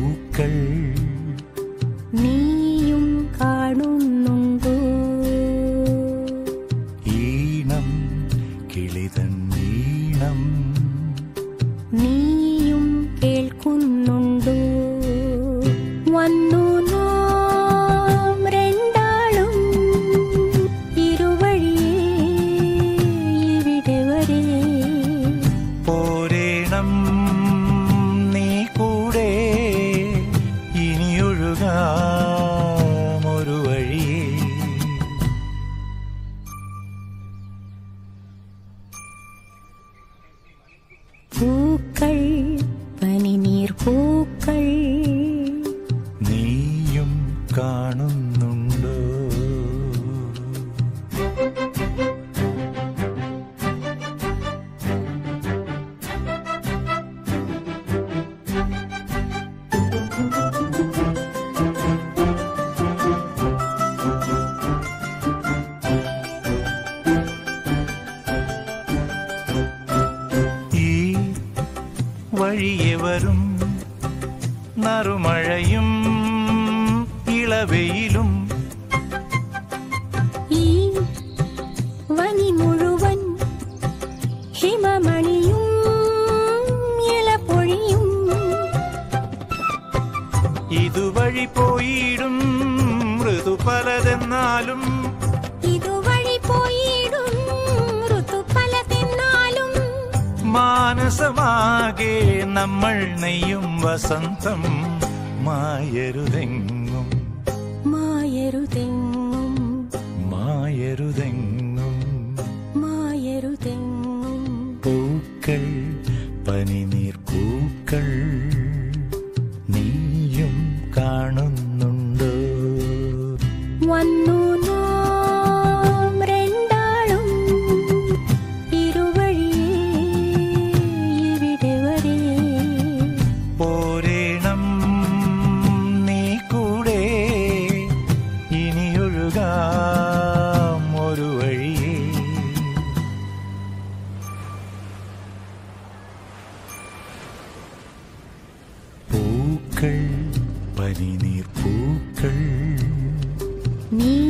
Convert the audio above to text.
പൂക്കൾ. നീയും കാണുന്നുണ്ടോ? ഈണം കിളിതൻ ഈണം. നീ പൂക്കൾ വഴിയെ വരും. നറുമഴയും ഇളവെയിലും. ഈ വനി മുഴുവൻ ഹിമമണിയും ഇതുവഴി പോയിടും മൃദു പലതെന്നാലും. ഇതുവഴി പോയിടും മാനസമാകെ നമ്മൾ നെയ്യും വസന്തം മായരുതെങ്ങും. മായരുതെങ്ങും. മായരുതെങ്ങും. മായരുതെങ്ങും. പൂക്കൾ പനിനീർ പൂക്കൾ. പൂക്കൾ പനിനീർ പൂക്കൾ നീയും കാണുന്നു